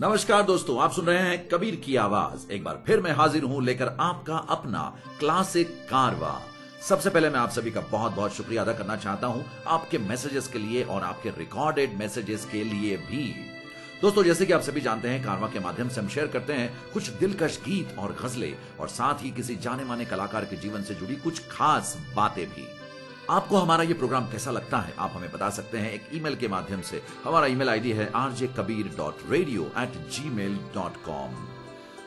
नमस्कार दोस्तों, आप सुन रहे हैं कबीर की आवाज़। एक बार फिर मैं हाजिर हूँ लेकर आपका अपना क्लासिक कारवा। सबसे पहले मैं आप सभी का बहुत बहुत शुक्रिया अदा करना चाहता हूँ आपके मैसेजेस के लिए और आपके रिकॉर्डेड मैसेजेस के लिए भी। दोस्तों, जैसे कि आप सभी जानते हैं, कारवा के माध्यम से हम शेयर करते हैं कुछ दिलकश गीत और गजलें और साथ ही किसी जाने माने कलाकार के जीवन से जुड़ी कुछ खास बातें भी। आपको हमारा ये प्रोग्राम कैसा लगता है, आप हमें बता सकते हैं एक ईमेल के माध्यम से। हमारा ईमेल आईडी है RJ Kabir dot radio at Gmail dot com.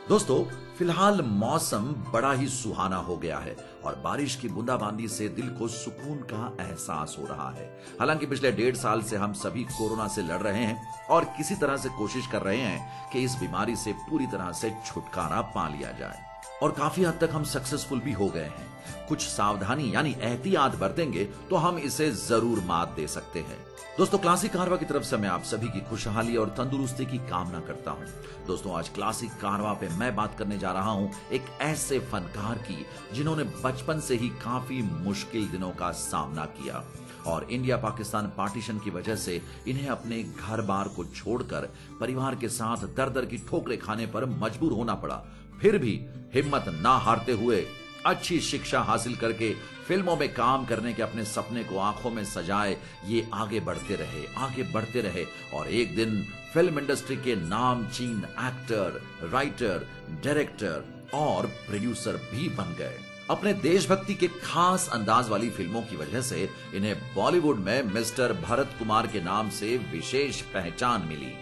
दोस्तों, फ़िलहाल मौसम बड़ा ही सुहाना हो गया है और बारिश की बूंदाबांदी से दिल को सुकून का एहसास हो रहा है। हालाँकि पिछले डेढ़ साल से हम सभी कोरोना से लड़ रहे हैं और किसी तरह से कोशिश कर रहे हैं कि इस बीमारी से पूरी तरह से छुटकारा पा लिया जाए। और काफ़ी हद तक हम सक्सेसफुल भी हो गए हैं। कुछ सावधानी यानी एहतियात बरतेंगे तो हम इसे ज़रूर मात दे सकते हैं। दोस्तों क्लासिक कारवा की तरफ़ से मैं आप सभी की खुशहाली और तंदुरुस्ती की कामना करता हूँ। दोस्तों, आज क्लासिक कारवा पे मैं बात करने जा रहा हूँ एक ऐसे फनकार की, जिन्होंने बचपन से ही काफ़ी मुश्किल दिनों का सामना किया। और इंडिया पाकिस्तान पार्टीशन की वजह से इन्हें अपने घर बार को छोड़कर, परिवार के साथ दर दर की ठोकरे खाने पर मजबूर होना पड़ा। फिर भी हिम्मत ना हारते हुए अच्छी शिक्षा हासिल करके फ़िल्मों में काम करने के अपने सपने को आँखों में सजाए, ये आगे बढ़ते रहे, आगे बढ़ते रहे। और एक दिन फ़िल्म इंडस्ट्री के नामचीन एक्टर, राइटर, डायरेक्टर और प्रोड्यूसर भी बन गए। अपने देशभक्ति के खास अंदाज वाली फ़िल्मों की वजह से इन्हें बॉलीवुड में मिस्टर भरत कुमार के नाम से विशेष पहचान मिली।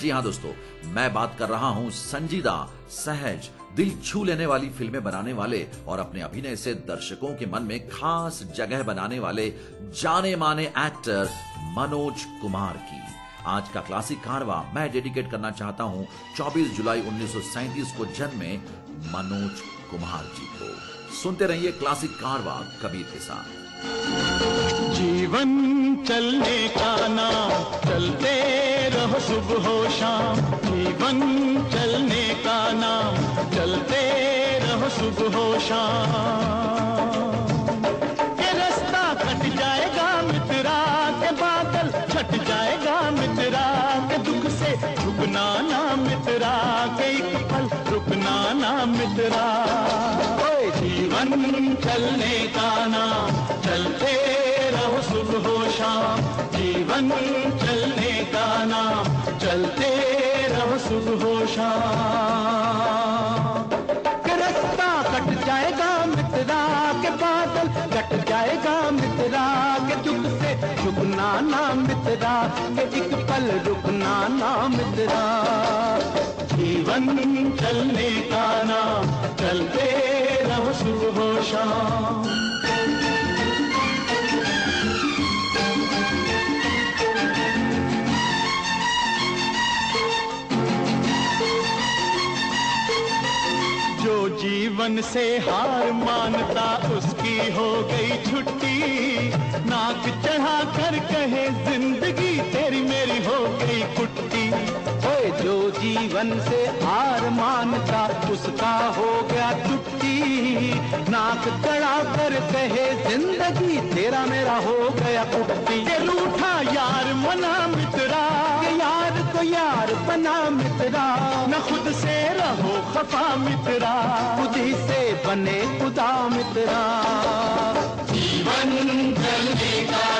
जी हाँ दोस्तों, मैं बात कर रहा हूँ संजीदा सहज दिल छू लेने वाली फ़िल्में बनाने वाले और अपने अभिनय से दर्शकों के मन में खास जगह बनाने वाले जाने माने एक्टर मनोज कुमार की। आज का क्लासिक कारवा मैं डेडिकेट करना चाहता हूँ 24 जुलाई 1937 को जन्मे मनोज कुमार जी को। सुनते रहिए क्लासिक कारवा कबीर के साथ। जीवन चलने का नाम, चलते रहो सुबह हो शाम। जीवन चलने का नाम चलते रहो सुबह हो शाम। के रास्ता कट जाएगा मित्रा के बादल, छट जाएगा मित्रा के दुख से। झुकना ना मित्रा के एक पल, रुकना ना मित्रा। जीवन चलने का नाम, चलते रहो सुबह हो शाम। जीवन चलने का नाम, चलते रहो सुबह शाम। कट जाएगा मित्रा, के दुख से झुकना ना मित्रा, के एक पल रुकना ना मित्रा। जीवन चलने का नाम, चलते रहो हो शाम। जीवन से हार मानता उसकी हो गई छुट्टी। नाक चढ़ा कर कहे, ज़िंदगी तेरी मेरी हो गई कुट्टी। ओए, जो जीवन से हार मानता उसका हो गया छुट्टी। नाक चढ़ा कर कहे, ज़िंदगी तेरा मेरा हो गया कुट्टी। रूठा यार मना मित्रा यार को यार बना खफा मित्रा। खुद से बने खुदा मित्रा। जीवन जल का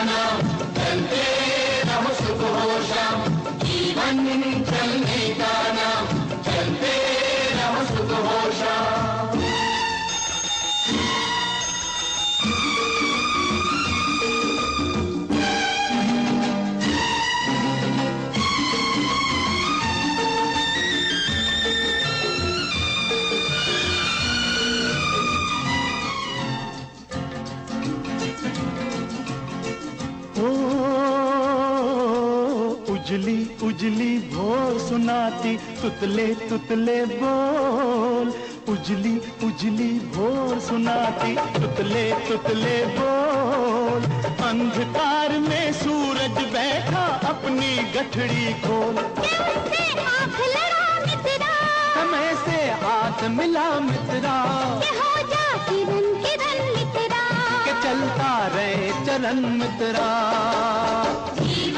उजली भोर सुनाती तुतले तुतले बोल। उजली उजली भोर सुनाती तुतले तुतले बोल। अंधकार में सूरज बैठा अपनी गठड़ी खोल। समय से हाथ मिला मित्रा। हो जा किरण किरण मित्रा। के चलता रहे चरण मित्रा।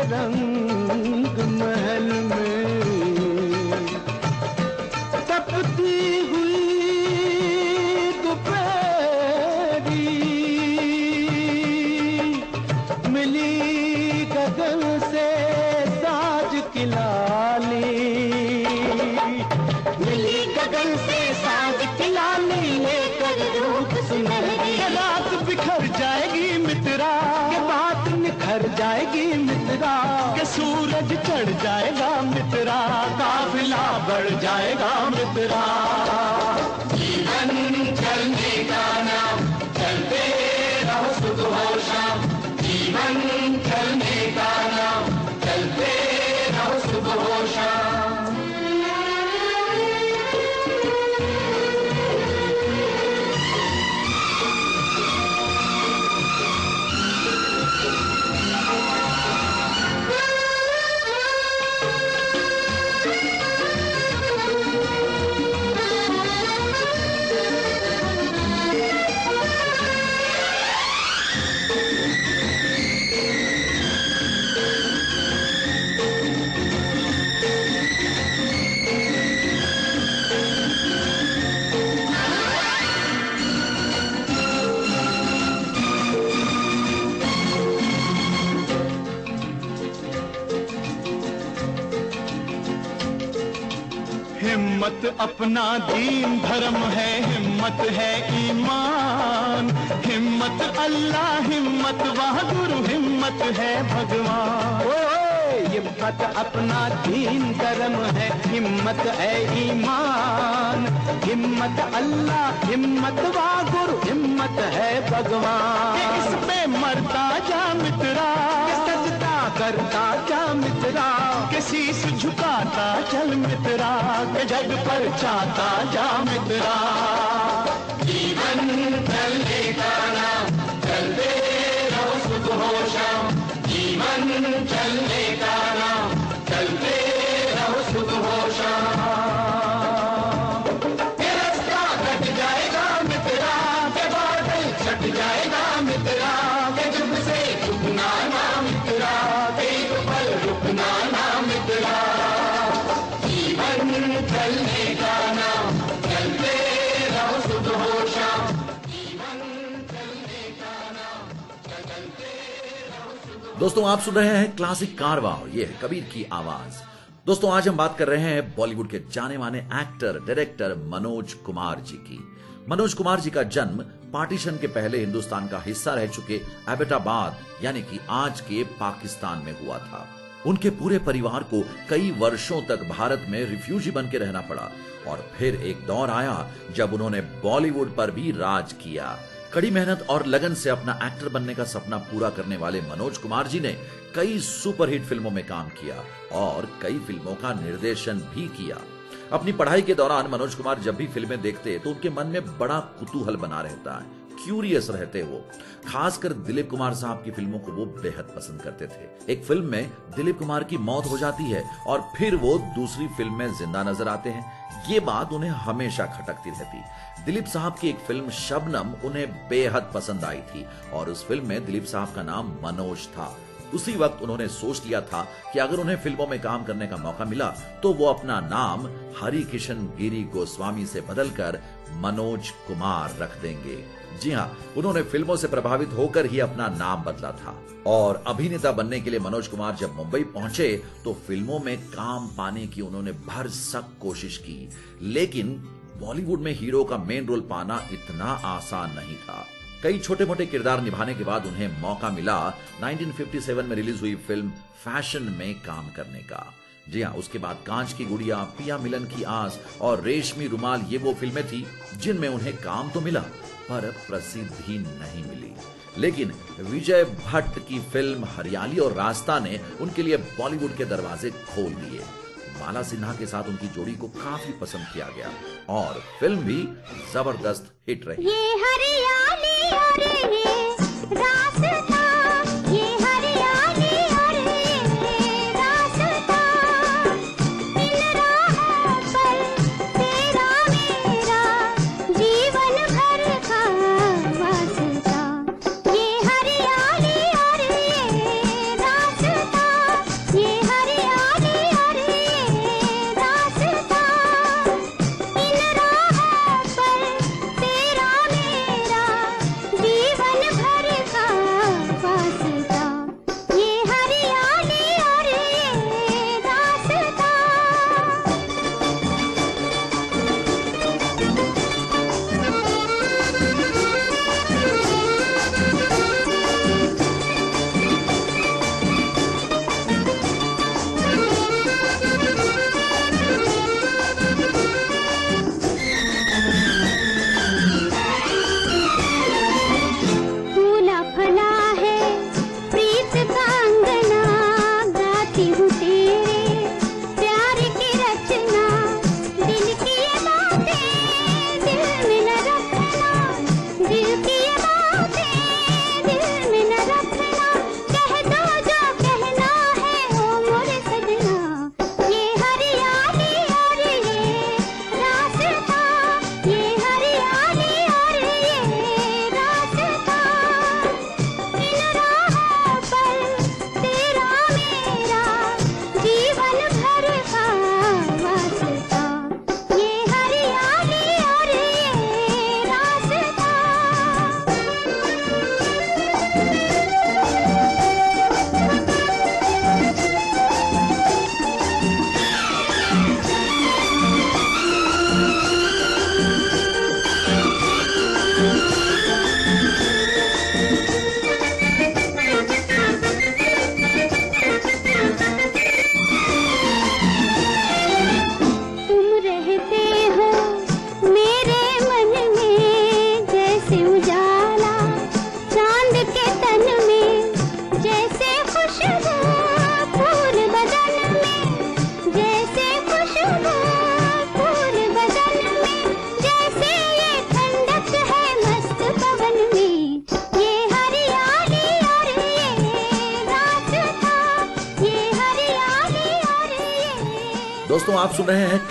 நகரம் चढ़ जाएगा मित्रा काफिला बढ़ जाएगा मित्रा। अपना दीन धर्म है हिम्मत है ईमान। हिम्मत अल्लाह हिम्मत बहादुर हिम्मत है भगवान। हिम्मत अपना दीन धर्म है हिम्मत है ईमान। हिम्मत अल्लाह हिम्मत वा गुरु हिम्मत है भगवान। इस पे मरता जा मित्रा। सजदा करता मित्रा के से झुकाता चल मित्रा, के जग पर चाहता जा मित्रा। जीवन चलने का नाम चलते रहो सुख हो शाम जीवन चलने दोस्तों, आप सुन रहे हैं क्लासिक कारवा ये है कबीर की आवाज़। दोस्तों, आज हम बात कर रहे हैं बॉलीवुड के जाने माने एक्टर डायरेक्टर मनोज कुमार जी की। मनोज कुमार जी का जन्म पार्टीशन के पहले हिंदुस्तान का हिस्सा रह चुके एबटाबाद यानी कि आज के पाकिस्तान में हुआ था। उनके पूरे परिवार को कई वर्षों तक भारत में रिफ्यूजी बन के रहना पड़ा और फिर एक दौर आया जब उन्होंने बॉलीवुड पर भी राज किया। कड़ी मेहनत और लगन से अपना एक्टर बनने का सपना पूरा करने वाले मनोज कुमार जी ने कई सुपरहिट फ़िल्मों में काम किया और कई फ़िल्मों का निर्देशन भी किया। अपनी पढ़ाई के दौरान मनोज कुमार जब भी फ़िल्में देखते तो उनके मन में बड़ा कुतूहल बना रहता है। क्यूरियस रहते हो। खासकर दिलीप कुमार साहब की फ़िल्मों को वो बेहद पसंद करते थे। एक फ़िल्म में दिलीप कुमार की मौत हो जाती है और फिर वो दूसरी फ़िल्म में ज़िंदा नज़र आते हैं। ये बात उन्हें हमेशा खटकती रहती। दिलीप साहब की एक फ़िल्म शबनम उन्हें बेहद पसंद आई थी और उस फ़िल्म में दिलीप साहब का नाम मनोज था। उसी वक्त उन्होंने सोच लिया था कि अगर उन्हें फ़िल्मों में काम करने का मौका मिला तो वो अपना नाम हरि किशन गिरी गोस्वामी से बदलकर मनोज कुमार रख देंगे। जी हाँ उन्होंने फ़िल्मों से प्रभावित होकर ही अपना नाम बदला था। और अभिनेता बनने के लिए मनोज कुमार जब मुंबई पहुँचे तो फ़िल्मों में काम पाने की उन्होंने भरसक कोशिश की। लेकिन बॉलीवुड में हीरो का मेन रोल पाना इतना आसान नहीं था। कई छोटे मोटे किरदार निभाने के बाद उन्हें मौका मिला 1957 में रिलीज़ हुई फ़िल्म फ़ैशन में काम करने का। जी हाँ उसके बाद कांच की गुड़िया, पिया मिलन की आस और रेशमी रुमाल, ये वो फ़िल्में थी जिनमें उन्हें काम तो मिला, पर प्रसिद्धि नहीं मिली। लेकिन विजय भट्ट की फ़िल्म हरियाली और रास्ता ने उनके लिए बॉलीवुड के दरवाजे खोल दिए। माला सिन्हा के साथ उनकी जोड़ी को काफ़ी पसंद किया गया और फ़िल्म भी ज़बरदस्त हिट रही। ये हरियाली और ये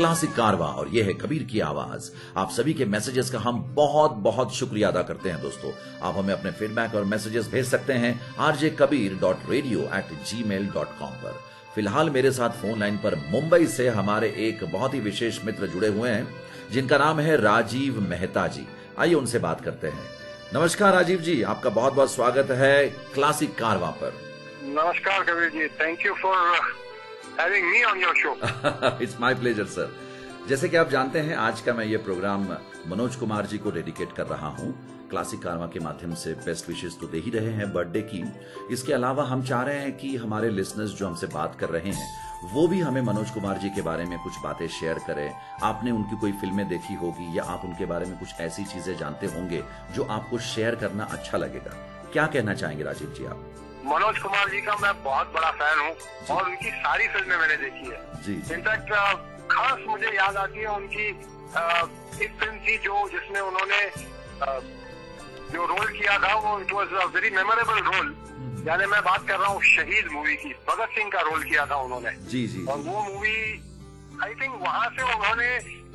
क्लासिक कारवा और ये है कबीर की आवाज़। आप सभी के मैसेजेस का हम बहुत बहुत शुक्रिया अदा करते हैं दोस्तों। आप हमें अपने फीडबैक और मैसेजेस भेज सकते हैं RJ Kabir dot radio at Gmail dot com पर। फ़िलहाल मेरे साथ फ़ोन लाइन पर मुंबई से हमारे एक बहुत ही विशेष मित्र जुड़े हुए हैं, जिनका नाम है राजीव मेहता जी। आइए उनसे बात करते हैं। नमस्कार राजीव जी, आपका बहुत बहुत स्वागत है क्लासिक कारवा पर। नमस्कार Kabir ji thank you for it's my pleasure sir जैसे कि आप जानते हैं, आज का मैं ये प्रोग्राम मनोज कुमार जी को डेडिकेट कर रहा हूँ। क्लासिक कारवा के माध्यम से बेस्ट विशेष तो दे ही रहे हैं बर्थडे की। इसके अलावा हम चाह रहे हैं कि हमारे लिसनर्स जो हमसे बात कर रहे हैं, वो भी हमें मनोज कुमार जी के बारे में कुछ बातें शेयर करें। आपने उनकी कोई फ़िल्में देखी होगी या आप उनके बारे में कुछ ऐसी चीज़ें जानते होंगे जो आपको शेयर करना अच्छा लगेगा। क्या कहना चाहेंगे राजीव जी आप? मनोज कुमार जी का मैं बहुत बड़ा फ़ैन हूँ और उनकी सारी फ़िल्में मैंने देखी है। इनफैक्ट खास मुझे याद आती है उनकी एक फ़िल्म थी जो जिसमें उन्होंने जो रोल किया था वो it was a very memorable role यानी मैं बात कर रहा हूँ शहीद मूवी की भगत सिंह का रोल किया था उन्होंने। जी जी और वो मूवी आई थिंक वहाँ से उन्होंने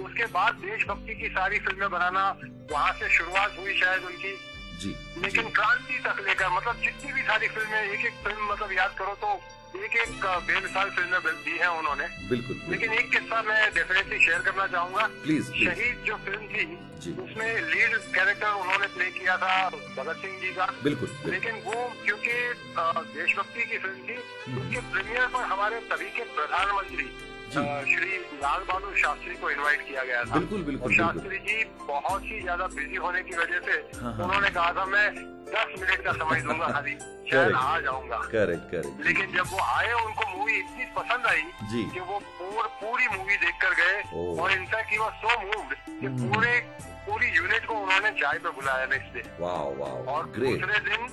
उसके बाद देशभक्ति की सारी फ़िल्में बनाना वहाँ से शुरुआत हुई शायद उनकी। जी। लेकिन क्रांति तक लेकर मतलब जितनी भी सारी फ़िल्में एक एक फ़िल्म मतलब याद करो तो एक एक बेमिसाल फ़िल्में दी हैं उन्होंने। बिल्कुल लेकिन एक किस्सा मैं डेफिनेटली शेयर करना चाहूँगा। प्लीज़ शहीद जो फ़िल्म थी जी। उसमें लीड कैरेक्टर उन्होंने प्ले किया था भगत सिंह जी का। बिल्कुल लेकिन वो क्योंकि देशभक्ति की फ़िल्म थी उसके प्रीमियर पर हमारे तभी के प्रधानमंत्री श्री लाल बहादुर शास्त्री को इनवाइट किया गया था। बिल्कुल, बिल्कुल, और शास्त्री जी बहुत ही ज़्यादा बिज़ी होने की वजह से हाँ, हाँ। उन्होंने कहा था मैं दस मिनट का समय दूँगा खाली। शायद आ जाऊँगा। करेक्ट करेक्ट लेकिन जब वो आए उनको मूवी इतनी पसंद आई जी। कि वो पूर, पूरी मूवी देख कर गए और इनफैक्ट वॉज़ सो मूव्ड कि हम्म। पूरे पूरी यूनिट को उन्होंने चाय पे बुलाया नेक्स्ट डे और दूसरे दिन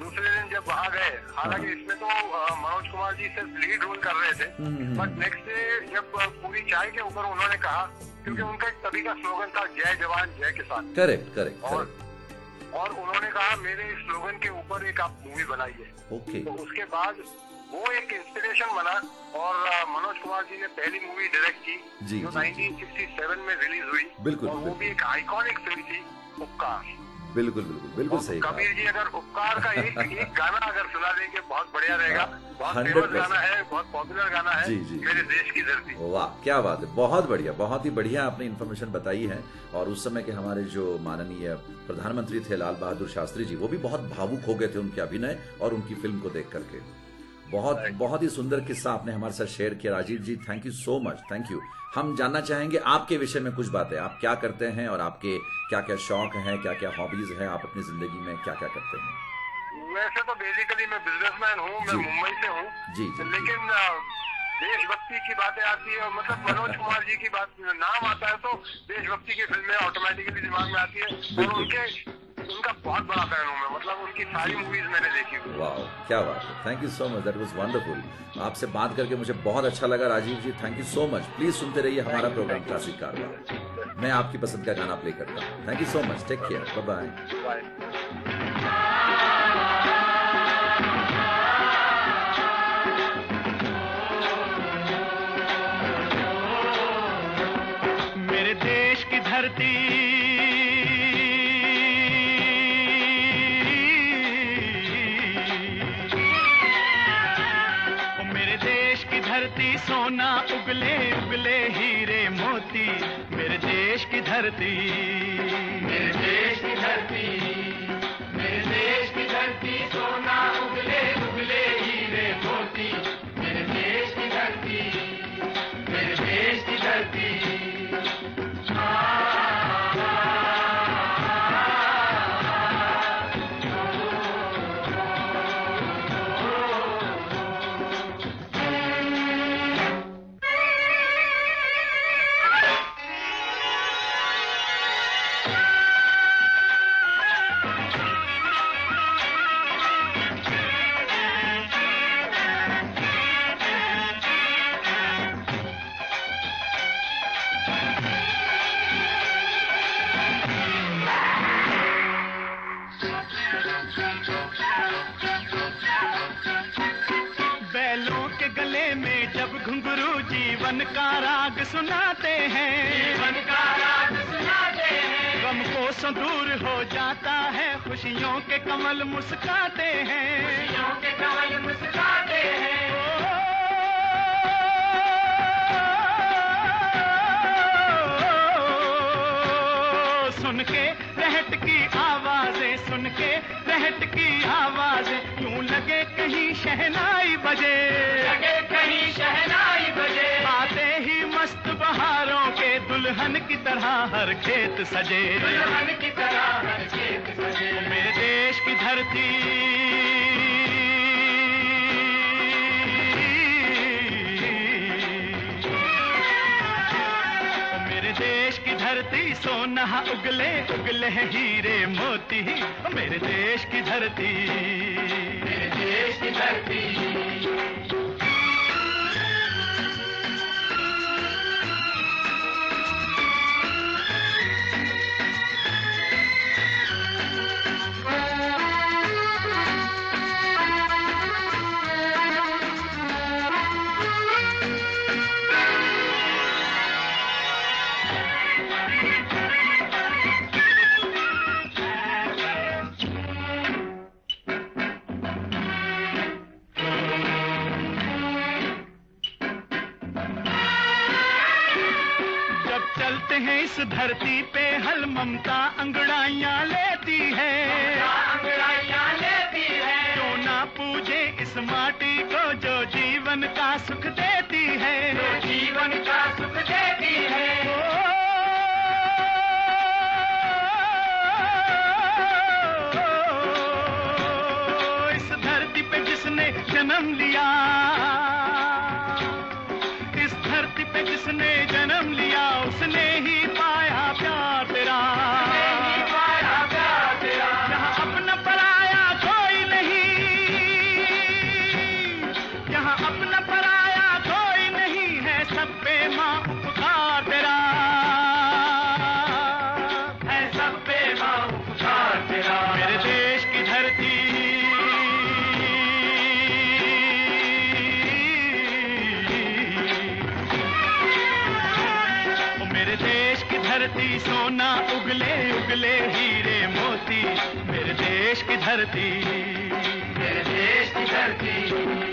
दूसरे दिन जब वहाँ गए हालाँकि। इसमें तो मनोज कुमार जी सिर्फ़ लीड रोल कर रहे थे बट नेक्स्ट डे जब पूरी चाय के ऊपर उन्होंने कहा क्योंकि उनका एक तभी का स्लोगन था जय जवान जय किसान। करेक्ट करेक्ट और और उन्होंने कहा मेरे स्लोगन के ऊपर एक आप मूवी बनाइए ओके तो उसके बाद वो एक इंस्पिरेशन बना और मनोज कुमार जी ने पहली मूवी डायरेक्ट की जी, जो जी, 1967 में रिलीज़ हुई। बिल्कुल, और वो भी एक आइकॉनिक फ़िल्म थी उपकार। बिल्कुल बिल्कुल बिल्कुल सही कबीर जी अगर उपकार का एक एक गाना अगर सुना देंगे बहुत बढ़िया रहेगा। बहुत फ़ेमस गाना है बहुत पॉपुलर गाना है जी, जी। मेरे देश की धरती। वाह क्या बात है बहुत बढ़िया बहुत ही बढ़िया आपने इन्फॉर्मेशन बताई है। और उस समय के हमारे जो माननीय प्रधानमंत्री थे लाल बहादुर शास्त्री जी वो भी बहुत भावुक हो गए थे उनके अभिनय और उनकी फ़िल्म को देख करके। बहुत बहुत ही सुंदर किस्सा आपने हमारे साथ शेयर किया Rajiv ji thank you so much thank you हम जानना चाहेंगे आपके विषय में कुछ बातें आप क्या करते हैं और आपके क्या क्या शौक हैं क्या क्या हॉबीज हैं आप अपनी ज़िंदगी में क्या क्या करते हैं? वैसे तो बेसिकली मैं बिजनेसमैन हूँ मैं मुंबई से हूँ। जी, जी। लेकिन देशभक्ति की बातें आती है और मतलब मनोज कुमार जी की बात नाम आता है तो देशभक्ति की फ़िल्में ऑटोमेटिकली दिमाग में आती है। और उनके उनका बहुत बड़ा फ़ैन हूँ मैं मतलब उनकी सारी मूवीज़ मैंने देखी हुई वाह क्या बात है। Thank you so much that was wonderful आपसे बात करके मुझे बहुत अच्छा लगा Rajiv ji thank you so much please सुनते रहिए हमारा प्रोग्राम क्लासिक कारवा मैं आपकी पसंद का गाना प्ले करता हूँ। Thank you so much take care bye bye मेरे देश की धरती धरती सोना उगले उगले हीरे मोती, मेरे देश की धरती। मेरे देश की धरती, मेरे देश की धरती। सुनाते हैं। जीवन का राग सुनाते हैं। गम को संदूर हो जाता है खुशियों के कमल मुस्काते हैं। खुशियों के कमल मुस्काते हैं। सुन के रहट की आवाज़ें सुन के रहट की आवाज़ें। यूँ लगे कहीं शहनाई बजे। लगे कहीं शहनाई दुल्हन की तरह हर खेत सजे। दुल्हन की तरह हर खेत सजे। मेरे देश की धरती। मेरे देश की धरती सोना उगले उगले हीरे मोती। मेरे देश की धरती। मेरे देश की धरती। धरती पे हल ममता अंगड़ाइयाँ लेती है। अंगड़ाइयाँ लेती है। क्यों ना पूजे इस माटी को जो जीवन का सुख देती है। जो जीवन का सुख देती है। इस धरती पे जिसने जन्म लिया इस धरती पे जिसने जन्म लिया उसने धरती। मेरे देश की धरती।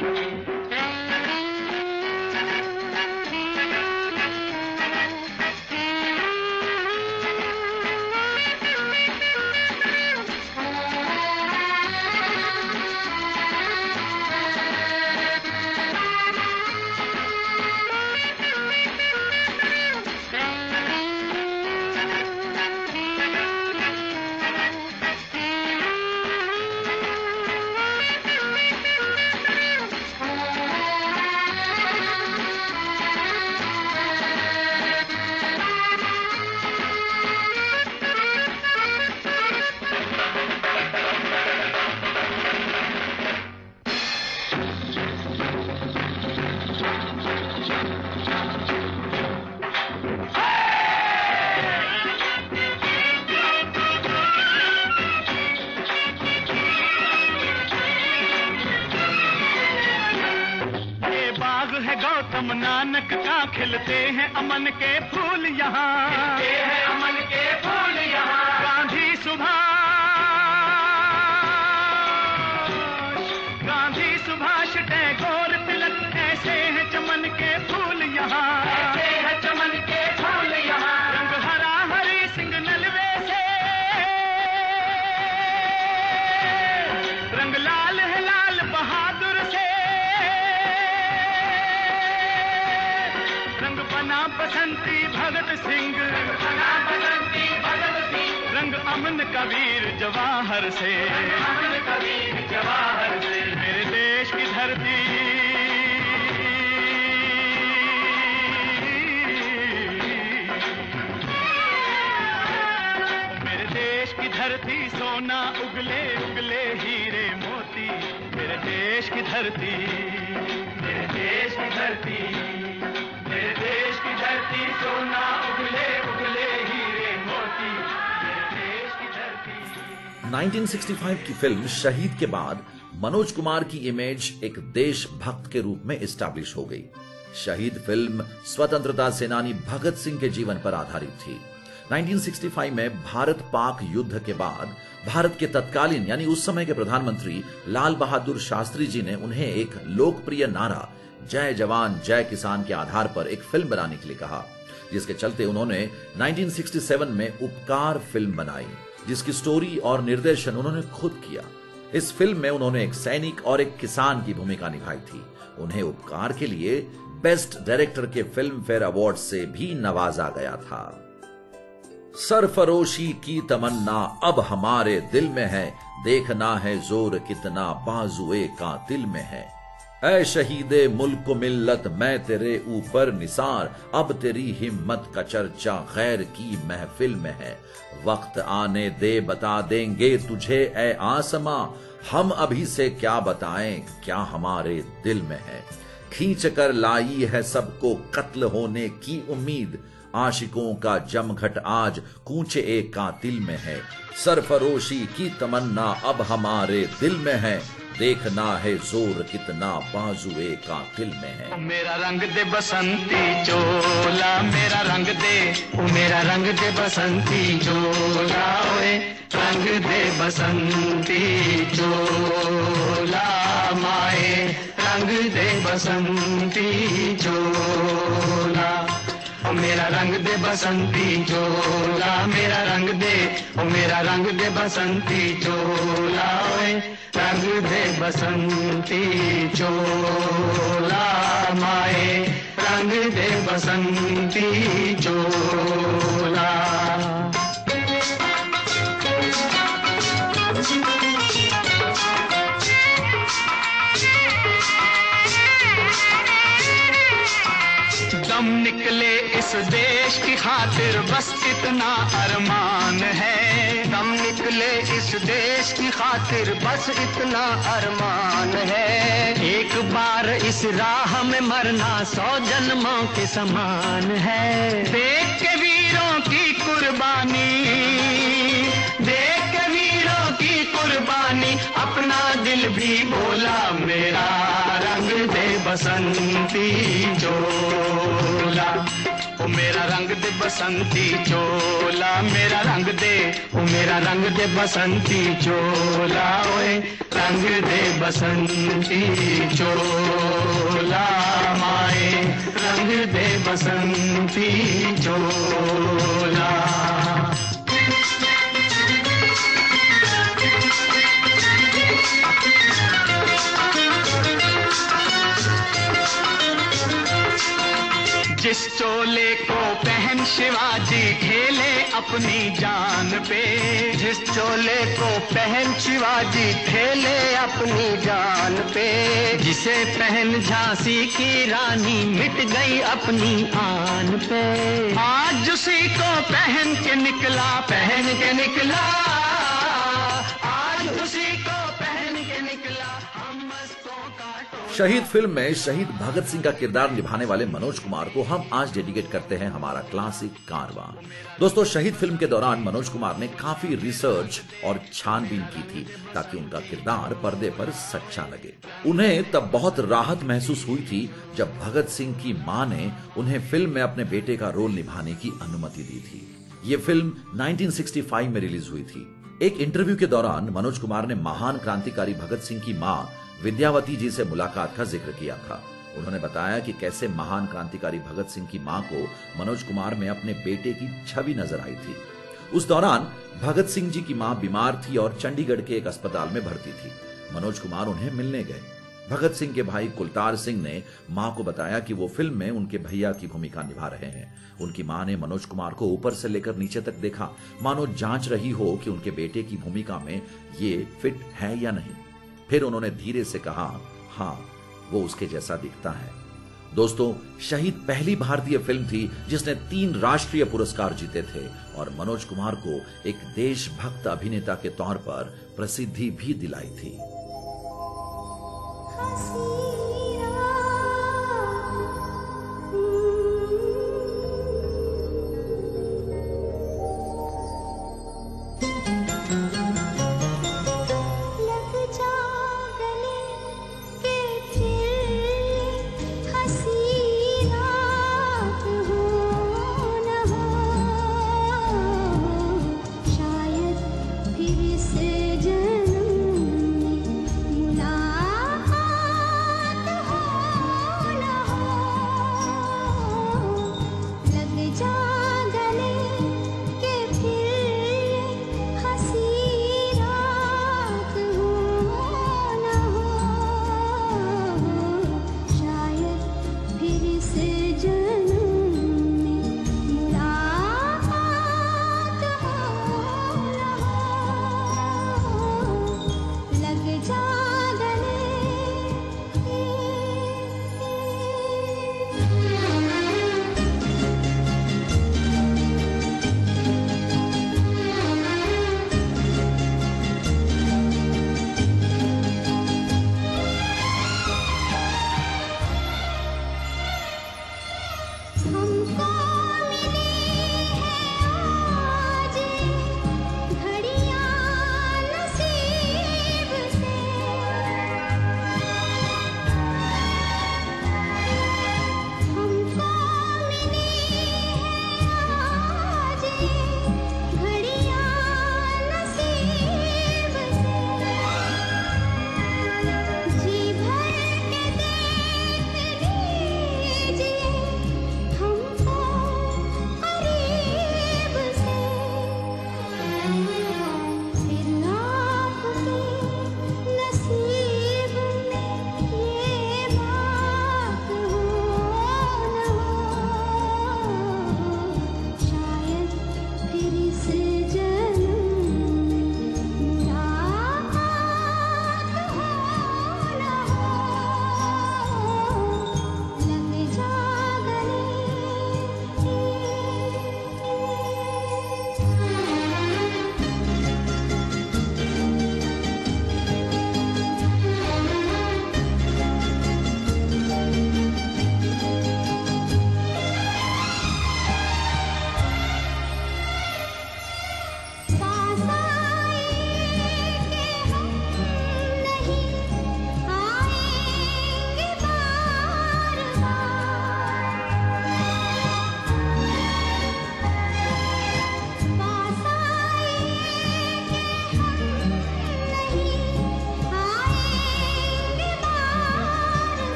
जवाहर से। मेरे देश की धरती। मेरे देश की धरती, सोना उगले उगले हीरे मोती। मेरे देश की धरती। मेरे देश की धरती। मेरे देश की धरती, सोना उगले 1965 की फ़िल्म शहीद के बाद मनोज कुमार की इमेज एक देशभक्त के रूप में इस्टेब्लिश हो गई। शहीद फ़िल्म स्वतंत्रता सेनानी भगत सिंह के जीवन पर आधारित थी। 1965 में भारत पाक युद्ध के बाद भारत के तत्कालीन, यानी उस समय के प्रधानमंत्री लाल बहादुर शास्त्री जी ने उन्हें एक लोकप्रिय नारा, जय जवान, जय किसान के आधार पर एक फ़िल्म बनाने के लिए कहा, जिसके चलते उन्होंने 1967 में उपकार फ़िल्म बनाई। जिसकी स्टोरी और निर्देशन उन्होंने खुद किया। इस फ़िल्म में उन्होंने एक सैनिक और एक किसान की भूमिका निभाई थी। उन्हें उपकार के लिए बेस्ट डायरेक्टर के फ़िल्म फेयर अवार्ड से भी नवाजा गया था। सरफरोशी की तमन्ना अब हमारे दिल में है। देखना है ज़ोर कितना बाजुए का दिल में है। ऐ शहीदे मुल्क मिल्लत, मैं तेरे ऊपर निसार। अब तेरी हिम्मत का चर्चा गैर की महफिल में है। वक्त आने दे, बता देंगे तुझे, ऐ आसमा। हम अभी से क्या बताएँ, क्या हमारे दिल में है? खींच कर लाई है सबको कत्ल होने की उम्मीद। आशिकों का जमघट आज कूचे एक कातिल में है। सरफरोशी की तमन्ना अब हमारे दिल में है। देखना है ज़ोर कितना बाजुए कातिल में है। मेरा रंग दे बसंती चोला, मेरा रंग दे, ओ मेरा रंग दे बसंती चोला रंग दे बसंती चोला, माए, रंग दे बसंती चोला। मेरा रंग दे बसंती चोला मेरा रंग दे, ओ मेरा रंग दे बसंती चोला रंग दे बसंती चोला माए, रंग दे बसंती चोला दम निकले इस देश की खातिर, बस इतना अरमान है। हम निकले इस देश की खातिर, बस इतना अरमान है। एक बार इस राह में मरना सौ जन्मों के समान है। देख के वीरों की कुर्बानी, देख के वीरों की कुर्बानी, अपना दिल भी बोला मेरा। बसंती चोला। ओ मेरा रंग दे बसंती चोला। मेरा रंग दे, ओ मेरा रंग दे बसंती चोला। ओए, रंग दे बसंती चोला, माए। रंग दे बसंती चोला। जिस चोले को पहन शिवाजी खेले अपनी जान पे। जिस चोले को पहन शिवाजी खेले अपनी जान पे। जिसे पहन झांसी की रानी मिट गई अपनी आन पे। आज उसी को पहन के निकला पहन के निकला। शहीद फ़िल्म में शहीद भगत सिंह का किरदार निभाने वाले मनोज कुमार को हम आज डेडिकेट करते हैं हमारा क्लासिक कारवा। दोस्तों, शहीद फ़िल्म के दौरान मनोज कुमार ने काफ़ी रिसर्च और छानबीन की थी ताकि उनका किरदार पर्दे पर सच्चा लगे। उन्हें तब बहुत राहत महसूस हुई थी जब भगत सिंह की माँ ने उन्हें फ़िल्म में अपने बेटे का रोल निभाने की अनुमति दी थी। ये फ़िल्म 1965 में रिलीज़ हुई थी। एक इंटरव्यू के दौरान मनोज कुमार ने महान क्रांतिकारी भगत सिंह की माँ विद्यावती जी से मुलाकात का ज़िक्र किया था। उन्होंने बताया कि कैसे महान क्रांतिकारी भगत सिंह की माँ को मनोज कुमार में अपने बेटे की छवि नज़र आई थी। उस दौरान भगत सिंह जी की माँ बीमार थी और चंडीगढ़ के एक अस्पताल में भर्ती थी। मनोज कुमार उन्हें मिलने गए। भगत सिंह के भाई कुलतार सिंह ने माँ को बताया कि वो फ़िल्म में उनके भैया की भूमिका निभा रहे हैं। उनकी माँ ने मनोज कुमार को ऊपर से लेकर नीचे तक देखा। मानो जाँच रही हो कि उनके बेटे की भूमिका में ये फिट है या नहीं। फिर उन्होंने धीरे से कहा हाँ वो उसके जैसा दिखता है। दोस्तों, शहीद पहली भारतीय फ़िल्म थी जिसने तीन राष्ट्रीय पुरस्कार जीते थे और मनोज कुमार को एक देशभक्त अभिनेता के तौर पर प्रसिद्धि भी दिलाई थी।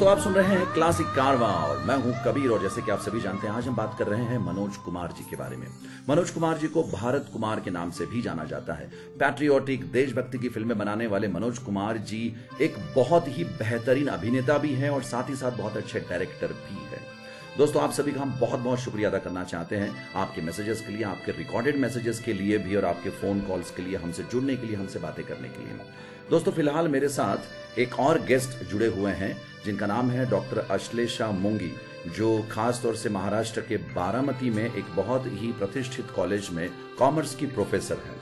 दोस्तों, आप सुन रहे हैं क्लासिक कारवा और मैं हूँ कबीर और जैसे कि आप सभी जानते हैं, आज हम बात कर रहे हैं मनोज कुमार जी के बारे में। मनोज कुमार जी को भारत कुमार के नाम से भी जाना जाता है। पैट्रियोटिक देशभक्ति की फ़िल्में बनाने वाले मनोज कुमार जी एक बहुत ही बेहतरीन अभिनेता भी हैं और साथ ही साथ बहुत अच्छे डायरेक्टर भी है। दोस्तों, आप सभी का हम बहुत बहुत शुक्रिया अदा करना चाहते हैं आपके मैसेजेस के लिए, आपके रिकॉर्डेड मैसेजेस के लिए भी और आपके फ़ोन कॉल्स के लिए, हमसे जुड़ने के लिए, हमसे बातें करने के लिए। दोस्तों फ़िलहाल मेरे साथ एक और गेस्ट जुड़े हुए हैं जिनका नाम है डॉक्टर अश्लेषा मुंगी जो खास तौर से महाराष्ट्र के बारामती में एक बहुत ही प्रतिष्ठित कॉलेज में कॉमर्स की प्रोफेसर है।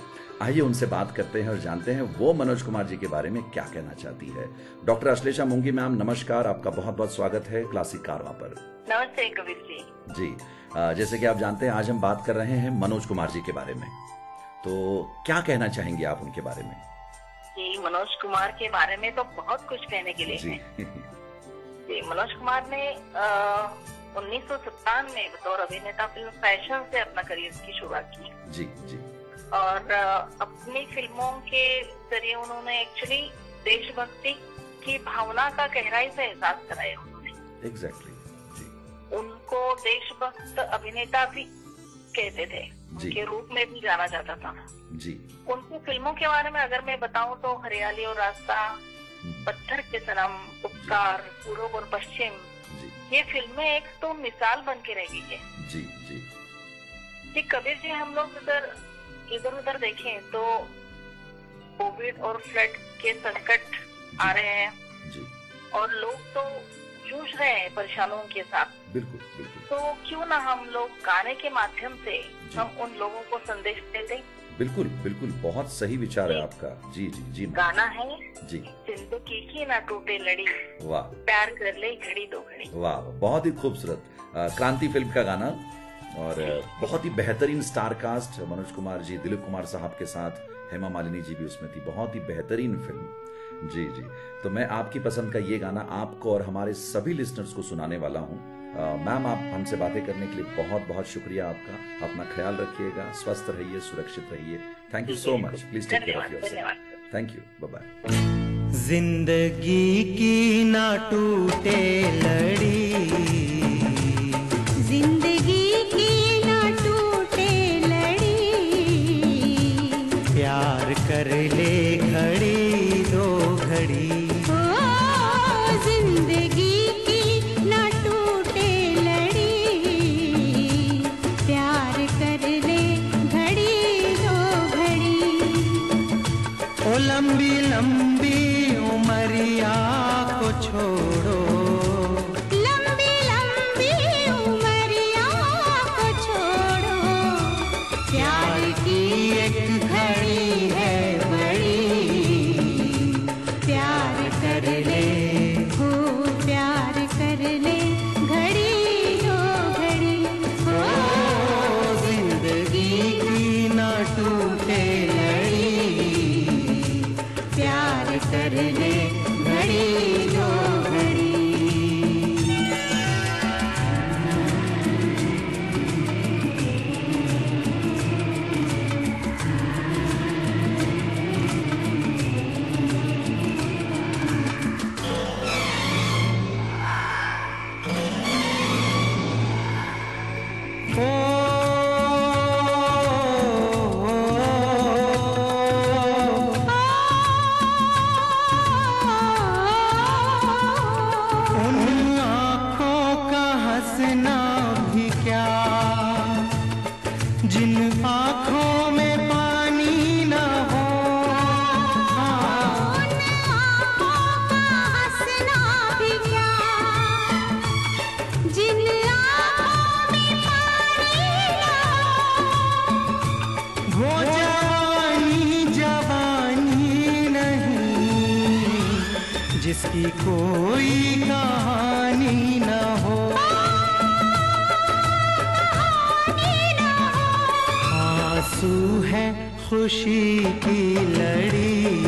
आइए उनसे बात करते हैं और जानते हैं वो मनोज कुमार जी के बारे में क्या कहना चाहती है। डॉक्टर अश्लेषा मुंगी मैम नमस्कार आपका बहुत बहुत स्वागत है क्लासिक कारवा पर। नमस्ते कबीर जी। जी जैसे कि आप जानते हैं आज हम बात कर रहे हैं मनोज कुमार जी के बारे में। तो क्या कहना चाहेंगे आप उनके बारे में? जी मनोज कुमार के बारे में तो बहुत कुछ कहने के लिए जी। है। जी मनोज कुमार ने उन्नीस सौ सत्तानवे में बतौर अभिनेता फ़िल्म फ़ैशन से अपना करियर की शुरुआत की। जी जी। और अपनी फ़िल्मों के ज़रिए उन्होंने एक्चुअली देशभक्ति की भावना का गहराई से एहसास कराया उन्होंने। एग्जैक्टली जी। उनको देशभक्त अभिनेता भी कहते थे। उनके रूप में भी जाना जाता था। जी। उनकी फ़िल्मों के बारे में अगर मैं बताऊँ तो हरियाली और रास्ता हम्म, पत्थर के सनम उपकार पूर्व और पश्चिम ये फ़िल्में एक तो मिसाल बन के रह गई है। जी जी। कि कबीर जी हम लोग अगर इधर उधर देखें तो कोविड और फ्लड के संकट आ रहे हैं। जी। और लोग तो जूझ रहे हैं परेशानियों के साथ। बिल्कुल बिल्कुल। तो क्यों ना हम लोग गाने के माध्यम से हम उन लोगों को संदेश दे दें बिल्कुल बिल्कुल बहुत सही विचार है आपका। जी जी जी गाना है जी। ज़िंदगी की ना टूटे लड़ी। वाह। प्यार कर ले घड़ी दो घड़ी। वाह बहुत ही खूबसूरत। क्रांति फ़िल्म का गाना और बहुत ही बेहतरीन स्टार कास्ट मनोज कुमार जी दिलीप कुमार साहब के साथ हेमा मालिनी जी भी उसमें थी। बहुत ही बेहतरीन फ़िल्म। जी जी। तो मैं आपकी पसंद का ये गाना आपको और हमारे सभी लिसनर्स को सुनाने वाला हूँ। मैम आप हमसे बातें करने के लिए बहुत बहुत शुक्रिया आपका। अपना ख्याल रखिएगा स्वस्थ रहिए सुरक्षित रहिए। Thank you so much please take care of your thank you bye bye ज़िंदगी की ना टूटे लड़ी। ज़िंदगी की ना टूटे लड़ी। प्यार कर ले घड़ी दो घड़ी। खुशी की लड़ी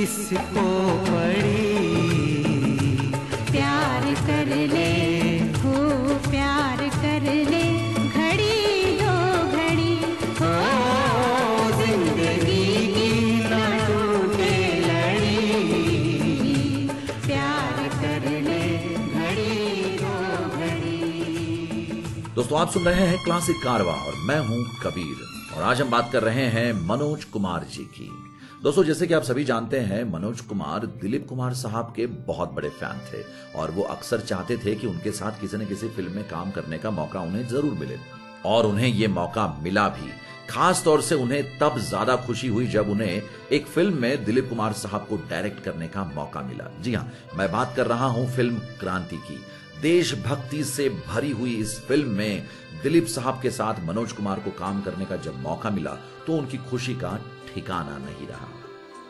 किसको पड़ी प्यार कर ले हो प्यार कर ले घड़ी दो घड़ी। हो ज़िंदगी की न टूटे लड़ी। प्यार कर ले घड़ी दो घड़ी। दोस्तों आप सुन रहे हैं क्लासिक कारवा और मैं हूँ कबीर। और आज हम बात कर रहे हैं मनोज कुमार जी की। दोस्तों, जैसे कि आप सभी जानते हैं, मनोज कुमार दिलीप कुमार साहब के बहुत बड़े फ़ैन थे और वो अक्सर चाहते थे कि उनके साथ किसी न किसी फ़िल्म में काम करने का मौका उन्हें ज़रूर मिले और उन्हें ये मौका मिला भी। खास तौर से उन्हें तब ज़्यादा खुशी हुई जब उन्हें एक फ़िल्म में दिलीप कुमार साहब को डायरेक्ट करने का मौका मिला। जी हाँ मैं बात कर रहा हूँ फ़िल्म क्रांति की। देशभक्ति से भरी हुई इस फ़िल्म में दिलीप साहब के साथ मनोज कुमार को काम करने का जब मौका मिला तो उनकी खुशी का ठिकाना नहीं रहा।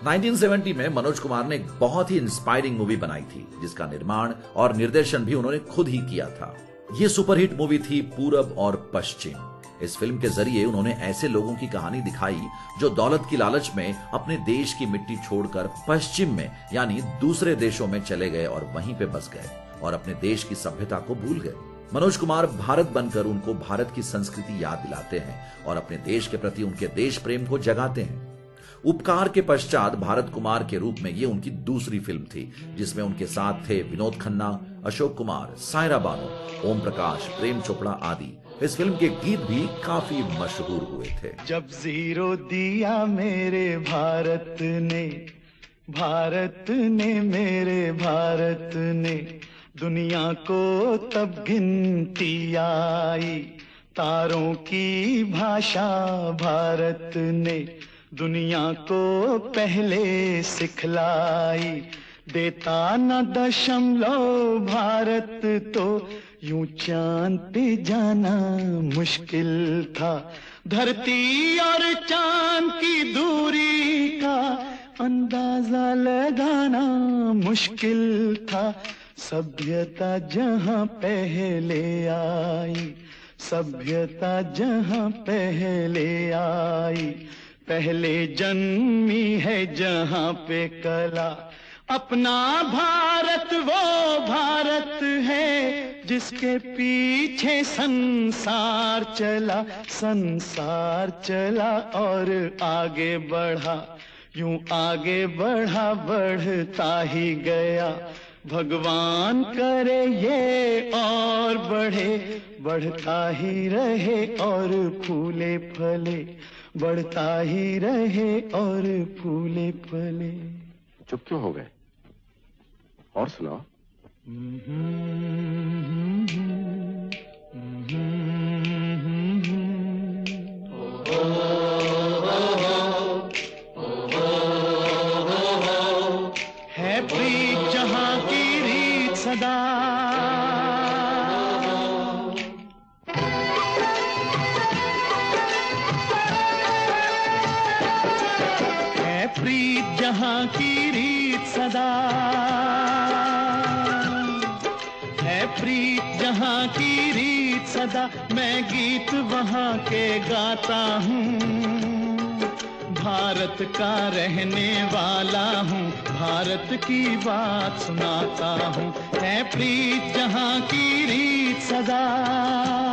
1970 में मनोज कुमार ने एक बहुत ही इंस्पायरिंग मूवी बनाई थी, जिसका निर्माण और निर्देशन भी उन्होंने खुद ही किया था। ये सुपरहिट मूवी थी पूरब और पश्चिम। इस फ़िल्म के ज़रिए उन्होंने ऐसे लोगों की कहानी दिखाई, जो दौलत की लालच में अपने देश की मिट्टी छोड़कर पश्चिम में, यानी दूसरे देशों में चले गए और वहीं पे बस गए और अपने देश की सभ्यता को भूल गए। मनोज कुमार भारत बनकर उनको भारत की संस्कृति याद दिलाते हैं और अपने देश के प्रति उनके देश प्रेम को जगाते हैं। उपकार के पश्चात भारत कुमार के रूप में ये उनकी दूसरी फ़िल्म थी, जिसमें उनके साथ थे विनोद खन्ना, अशोक कुमार, सायरा बानो ओम प्रकाश प्रेम चोपड़ा आदि। इस फ़िल्म के गीत भी काफ़ी मशहूर हुए थे। जब ज़ीरो दिया मेरे भारत ने भारत ने मेरे भारत ने, दुनिया को तब गिनती आई, तारों की भाषा भारत ने दुनिया को पहले सिखलाई, देता न दशमलव भारत तो। यूँ चाँद जाना मुश्किल था, धरती और चाँद की दूरी का अंदाज़ा लगाना मुश्किल था। सभ्यता जहाँ पहले आई, सभ्यता जहाँ पहले आई पहले जन्मी है जहाँ पे कला। अपना भारत, वो भारत है, जिसके पीछे संसार चला। संसार चला और आगे बढ़ा। यूँ आगे बढ़ा, बढ़ता ही गया। भगवान करे ये और बढ़े। बढ़ता ही रहे और फूले फले। बढ़ता ही रहे और फूले फले। चुप क्यों हो गए? और सुनाओ। है प्रीत जहाँ की रीत सदा। जहाँ की रीत सदा। है प्रीत जहाँ की रीत सदा, मैं गीत वहाँ के गाता हूँ। भारत का रहने वाला हूँ, भारत की बात सुनाता हूँ। है प्रीत जहाँ की रीत सदा।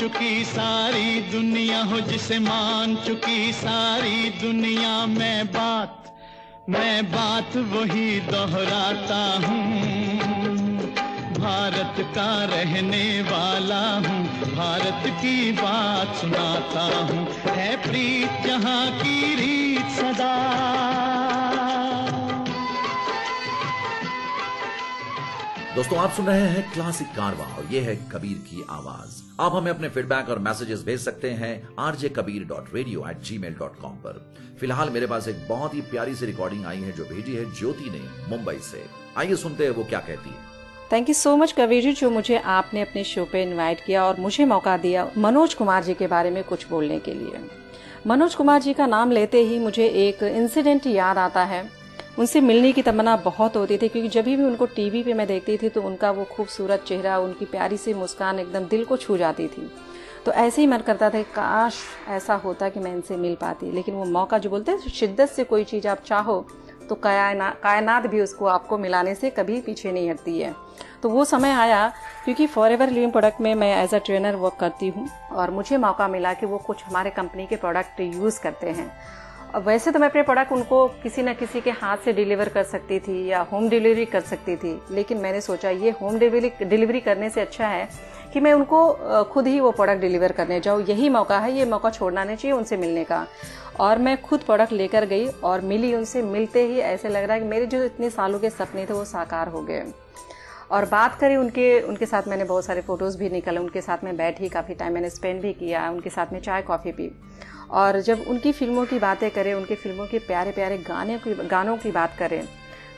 चुकी सारी दुनिया हो जिसे मान चुकी सारी दुनिया, मैं बात मैं बात वही दोहराता हूँ। भारत का रहने वाला हूँ, भारत की बात सुनाता हूँ। है प्रीत जहाँ की रीत सदा। दोस्तों, आप सुन रहे हैं क्लासिक कारवा और ये है कबीर की आवाज़। आप हमें अपने फीडबैक और मैसेजेस भेज सकते हैं RJ Kabir dot radio at gmail dot com पर। फ़िलहाल मेरे पास एक बहुत ही प्यारी सी रिकॉर्डिंग आई है जो भेजी है ज्योति ने मुंबई से। आइए सुनते हैं वो क्या कहती है। Thank you so much Kabir ji, जो मुझे आपने अपने शो पे इनवाइट किया और मुझे मौका दिया मनोज कुमार जी के बारे में कुछ बोलने के लिए। मनोज कुमार जी का नाम लेते ही मुझे एक इंसिडेंट याद आता है। उनसे मिलने की तमन्ना बहुत होती थी, क्योंकि जब भी उनको टीवी पे मैं देखती थी तो उनका वो खूबसूरत चेहरा, उनकी प्यारी सी मुस्कान एकदम दिल को छू जाती थी। तो ऐसे ही मन करता था काश ऐसा होता कि मैं इनसे मिल पाती। लेकिन वो मौका जो बोलते हैं, शिद्दत से कोई चीज़ आप चाहो तो कायना, कायनात भी उसको आपको मिलाने से कभी पीछे नहीं हटती है। तो वो समय आया, क्योंकि फॉर एवर लिविंग प्रोडक्ट में मैं एज अ ट्रेनर वर्क करती हूँ, और मुझे मौका मिला कि वो कुछ हमारे कंपनी के प्रोडक्ट यूज़ करते हैं। वैसे तो मैं अपने प्रोडक्ट उनको किसी न किसी के हाथ से डिलीवर कर सकती थी या होम डिलीवरी कर सकती थी, लेकिन मैंने सोचा ये होम डिलीवरी डिलीवरी करने से अच्छा है कि मैं उनको खुद ही वो प्रोडक्ट डिलीवर करने जाऊँ। यही मौका है, ये मौका छोड़ना नहीं चाहिए उनसे मिलने का। और मैं खुद प्रोडक्ट लेकर गई और मिली उनसे, मिलते ही ऐसे लग रहा है कि मेरे जो इतने सालों के सपने थे वो साकार हो गए। और बात करें उनके उनके साथ मैंने बहुत सारे फ़ोटोज़ भी निकाले, उनके साथ मैं बैठी, काफ़ी टाइम मैंने स्पेंड भी किया, उनके साथ में चाय कॉफ़ी पी। और जब उनकी फ़िल्मों की बातें करें, उनकी फ़िल्मों के प्यारे प्यारे गाने की, गानों की बात करें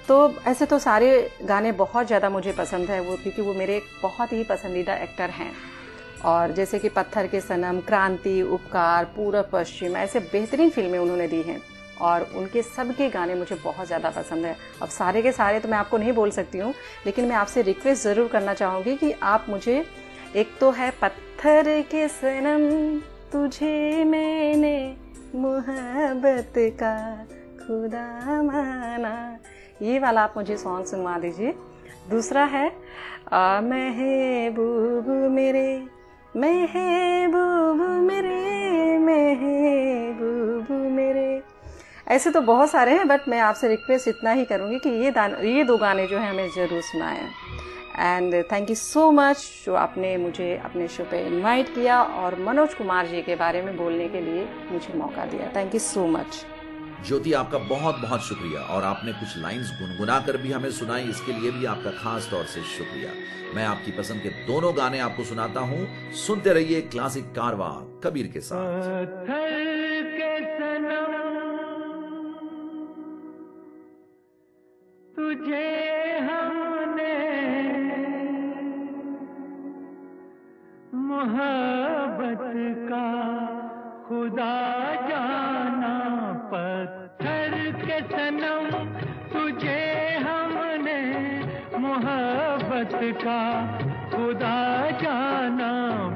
तो ऐसे तो सारे गाने बहुत ज़्यादा मुझे पसंद है वो, क्योंकि वो मेरे बहुत ही पसंदीदा एक्टर हैं। और जैसे कि पत्थर के सनम, क्रांति, उपकार पूर्व पश्चिम, ऐसे बेहतरीन फ़िल्में उन्होंने दी हैं। और उनके सबके गाने मुझे बहुत ज़्यादा पसंद है। अब सारे के सारे तो मैं आपको नहीं बोल सकती हूँ, लेकिन मैं आपसे रिक्वेस्ट ज़रूर करना चाहूँगी कि आप मुझे, एक तो है पत्थर के सनम तुझे मैंने मोहब्बत का खुदा माना। ये वाला आप मुझे सॉन्ग सुनवा दीजिए। दूसरा है, आ महबूब मेरे महबूब मेरे महबूब मेरे। ऐसे तो बहुत सारे हैं बट मैं आपसे रिक्वेस्ट इतना ही करूँगी कि ये दान, ये दो गाने जो हैं हमें ज़रूर सुनाएँ। And thank you so much जो आपने मुझे अपने शो पे इनवाइट किया और मनोज कुमार जी के बारे में बोलने के लिए मुझे मौका दिया। Thank you so much Jyoti आपका बहुत बहुत शुक्रिया और आपने कुछ लाइंस गुनगुना कर भी हमें सुनाई इसके लिए भी आपका खास तौर से शुक्रिया। मैं आपकी पसंद के दोनों गाने आपको सुनाता हूँ। सुनते रहिए क्लासिक कारवा कबीर के साथ। तुझे मोहब्बत का खुदा जाना पत्थर के सनम, तुझे हमने मोहब्बत का खुदा जाना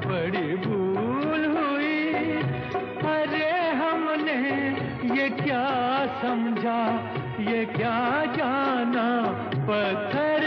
बड़ी भूल हुई। अरे हमने ये क्या समझा, ये क्या जाना पत्थर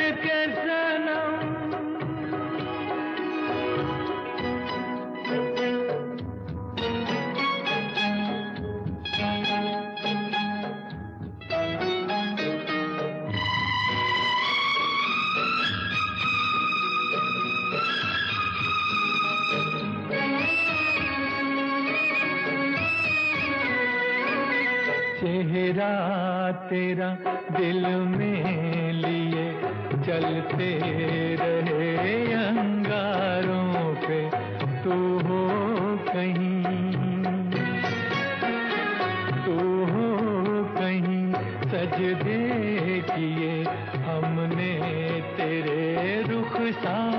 चेहरा तेरा दिल में लिए चलते रहे अंगारों पे, तू हो कहीं। तू हो कहीं सजदे किए हमने तेरे रुख सारों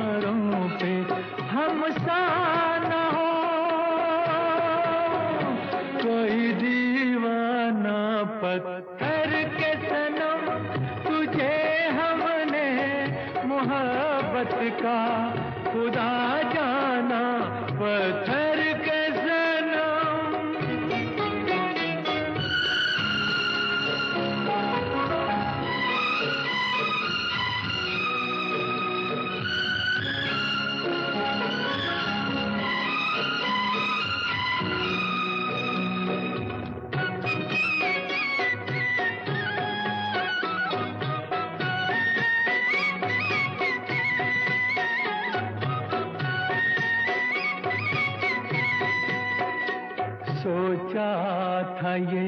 ये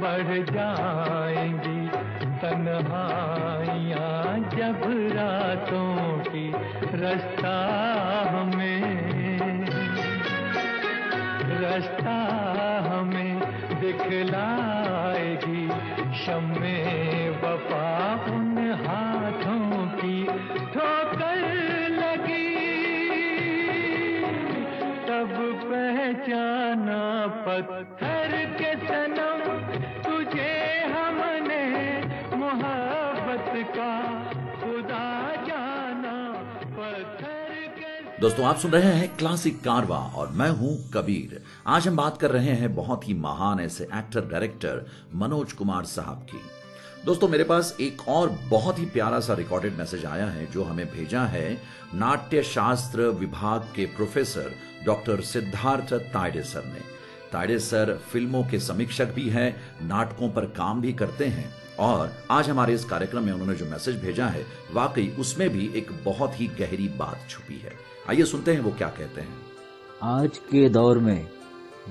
बढ़ जाएँगी तन्हाइयाँ जब रातों की रास्ता हमें रास्ता हमें दिखलाएगी शम्मे दोस्तों, आप सुन रहे हैं क्लासिक कारवा और मैं हूँ कबीर। आज हम बात कर रहे हैं बहुत ही महान ऐसे एक्टर डायरेक्टर मनोज कुमार साहब की। दोस्तों, मेरे पास एक और बहुत ही प्यारा सा रिकॉर्डेड मैसेज आया है जो हमें भेजा है नाट्य शास्त्र विभाग के professor doctor Siddharth Tayde sir ने। तायडे सर फ़िल्मों के समीक्षक भी हैं, नाटकों पर काम भी करते हैं और आज हमारे इस कार्यक्रम में उन्होंने जो मैसेज भेजा है, वाकई उसमें भी एक बहुत ही गहरी बात छुपी है। आइए सुनते हैं वो क्या कहते हैं। आज के दौर में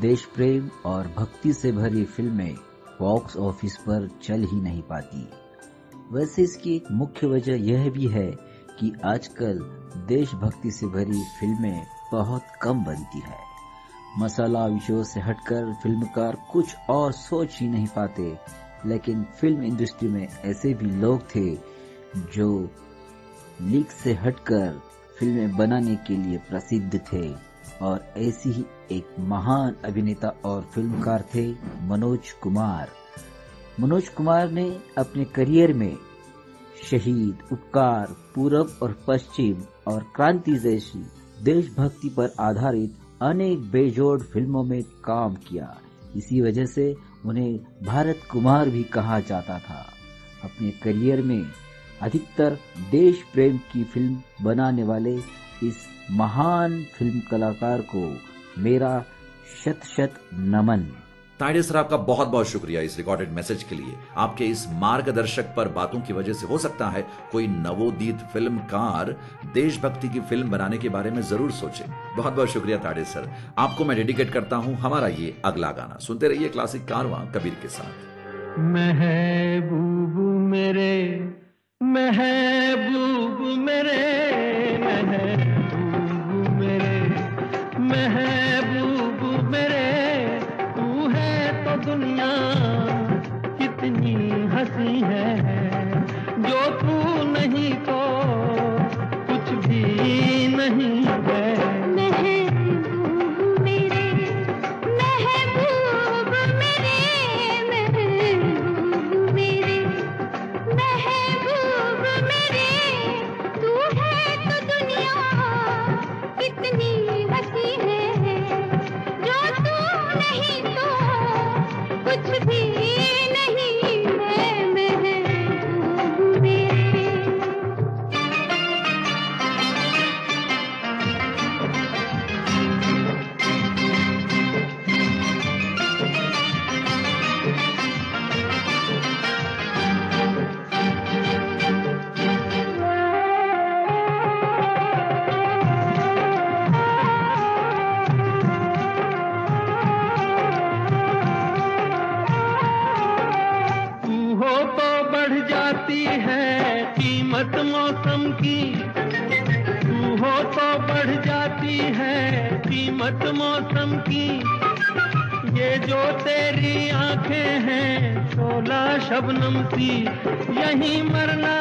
देश प्रेम और भक्ति से भरी फ़िल्में बॉक्स ऑफ़िस पर चल ही नहीं पाती। वैसे इसकी एक मुख्य वजह यह भी है कि आजकल देशभक्ति से भरी फ़िल्में बहुत कम बनती है। मसाला विषयों से हटकर फिल्मकार कुछ और सोच ही नहीं पाते, लेकिन फ़िल्म इंडस्ट्री में ऐसे भी लोग थे जो लीक से हटकर फ़िल्में बनाने के लिए प्रसिद्ध थे और ऐसी ही एक महान अभिनेता और फिल्मकार थे मनोज कुमार। मनोज कुमार ने अपने करियर में शहीद, उपकार, पूरब और पश्चिम और क्रांति जैसी देशभक्ति पर आधारित अनेक बेजोड़ फ़िल्मों में काम किया। इसी वजह से उन्हें भारत कुमार भी कहा जाता था। अपने करियर में अधिकतर देश प्रेम की फ़िल्म बनाने वाले इस महान फ़िल्म कलाकार को मेरा शत शत नमन। ताइडे सर आपका बहुत बहुत शुक्रिया इस रिकॉर्डेड मैसेज के लिए। आपके इस मार्गदर्शक पर बातों की वजह से हो सकता है कोई नवोदित फिल्मकार देशभक्ति की फ़िल्म बनाने के बारे में ज़रूर सोचे। बहुत बहुत शुक्रिया ताइडे सर। आपको मैं डेडिकेट करता हूँ हमारा ये अगला गाना। सुनते रहिए क्लासिक कारवा कबीर के साथ। महबूब मेरे महबूब मेरे महबूब मेरे महबूब मेरे, तू है तो दुनिया कितनी हँसी है। जो तू नहीं तो कुछ भी नहीं। कुछ भी नहीं शबनम सी यही मरना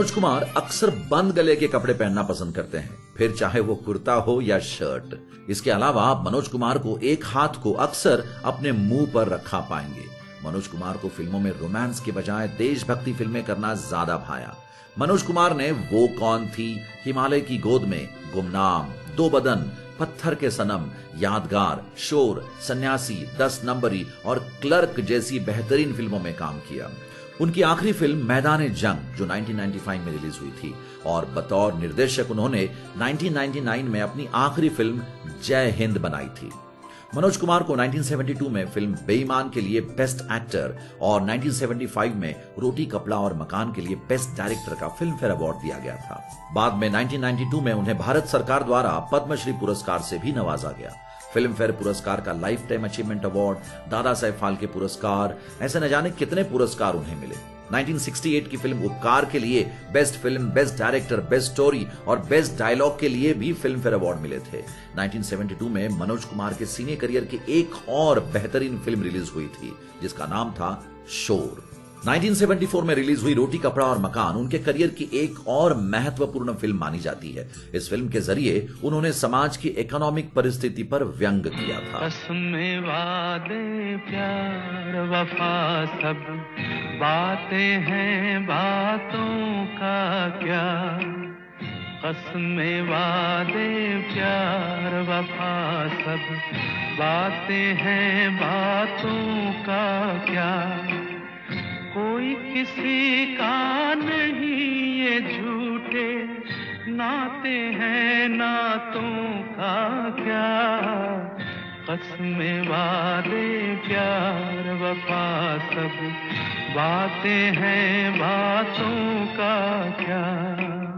मनोज कुमार अक्सर बंद गले के कपड़े पहनना पसंद करते हैं। फिर चाहे वो कुर्ता हो या शर्ट। इसके अलावा मनोज कुमार को एक हाथ को अक्सर अपने मुँह पर रखा पाएँगे। मनोज कुमार को फ़िल्मों में रोमांस के बजाय देशभक्ति फ़िल्में करना ज़्यादा भाया। मनोज कुमार ने वो कौन थी? हिमालय की गोद में गुमनाम, दो बदन, पत्थर के सनम, यादगार, शोर, सन्यासी, दस नंबरी और क्लर्क जैसी बेहतरीन फ़िल्मों में काम किया। उनकी आखिरी फ़िल्म मैदान जंग, जो 1995 में रिलीज़ हुई थी। और बतौर निर्देशक उन्होंने 1999 में अपनी आखिरी फ़िल्म जय हिंद बनाई थी। मनोज कुमार को 1972 में फ़िल्म बेईमान के लिए बेस्ट एक्टर और 1975 में रोटी कपड़ा और मकान के लिए बेस्ट डायरेक्टर का फ़िल्म फेयर अवार्ड दिया गया था। बाद में 1992 में उन्हें भारत सरकार द्वारा पद्मश्री पुरस्कार से भी नवाजा गया। फ़िल्म फेयर पुरस्कार का life time achievement award, Dada Saheb Phalke पुरस्कार, ऐसे न जाने कितने पुरस्कार उन्हें मिले। 1968 की फ़िल्म उपकार के लिए best film, best director, best story और बेस्ट डायलॉग के लिए भी फ़िल्म फेयर अवार्ड मिले थे। 1972 में मनोज कुमार के सीने करियर की एक और बेहतरीन फ़िल्म रिलीज़ हुई थी, जिसका नाम था शोर। 1974 में रिलीज़ हुई रोटी कपड़ा और मकान, उनके करियर की एक और महत्वपूर्ण फ़िल्म मानी जाती है। इस फ़िल्म के ज़रिए उन्होंने समाज की इकोनॉमिक परिस्थिति पर व्यंग किया था। वादे, प्यार, वफा, सब। बातें हैं, बातों का क्या? वादे, प्यार, वफा, सब। बातें हैं, बातों का क्या? कोई किसी का नहीं ये झूठे नाते हैं नातों का क्या? कसम वादे प्यार वफा सब बातें हैं बातों का क्या?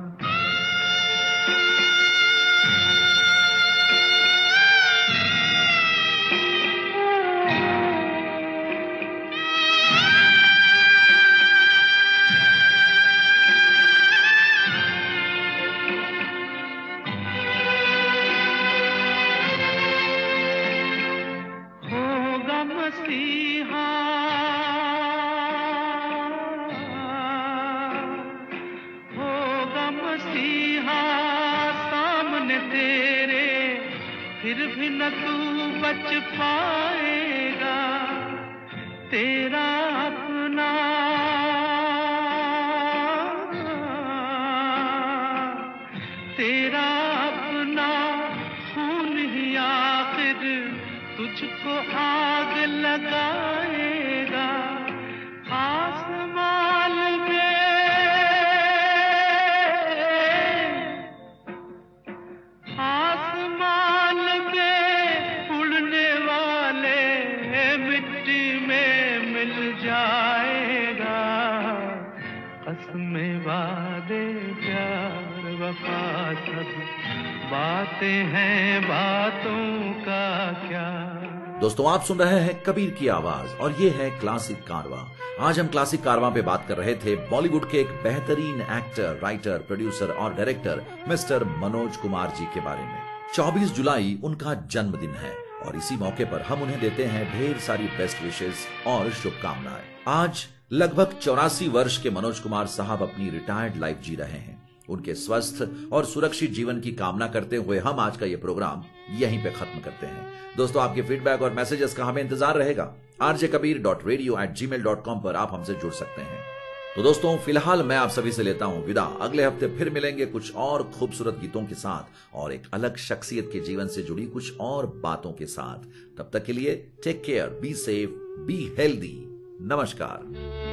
फिर भी न तू बच पाएगा हैं बातों का क्या। दोस्तों, आप सुन रहे हैं कबीर की आवाज़ और ये है क्लासिक कारवा। आज हम क्लासिक कारवा पे बात कर रहे थे बॉलीवुड के एक बेहतरीन एक्टर, राइटर, प्रोड्यूसर और डायरेक्टर मिस्टर मनोज कुमार जी के बारे में। 24 जुलाई उनका जन्मदिन है और इसी मौके पर हम उन्हें देते हैं ढेर सारी बेस्ट विशेष और शुभकामनाएँ। आज लगभग चौरासी वर्ष के मनोज कुमार साहब अपनी रिटायर्ड लाइफ जी रहे हैं। उनके स्वस्थ और सुरक्षित जीवन की कामना करते हुए हम आज का ये प्रोग्राम यहीं पे खत्म करते हैं। दोस्तों, आपके फीडबैक और मैसेजेस का हमें इंतज़ार रहेगा। RJ Kabir dot radio at gmail dot com पर आप हमसे जुड़ सकते हैं। तो दोस्तों, फ़िलहाल मैं आप सभी से लेता हूँ विदा। अगले हफ़्ते फिर मिलेंगे कुछ और खूबसूरत गीतों के साथ और एक अलग शख्सियत के जीवन से जुड़ी कुछ और बातों के साथ। तब तक के लिए take care be safe be healthy नमस्कार।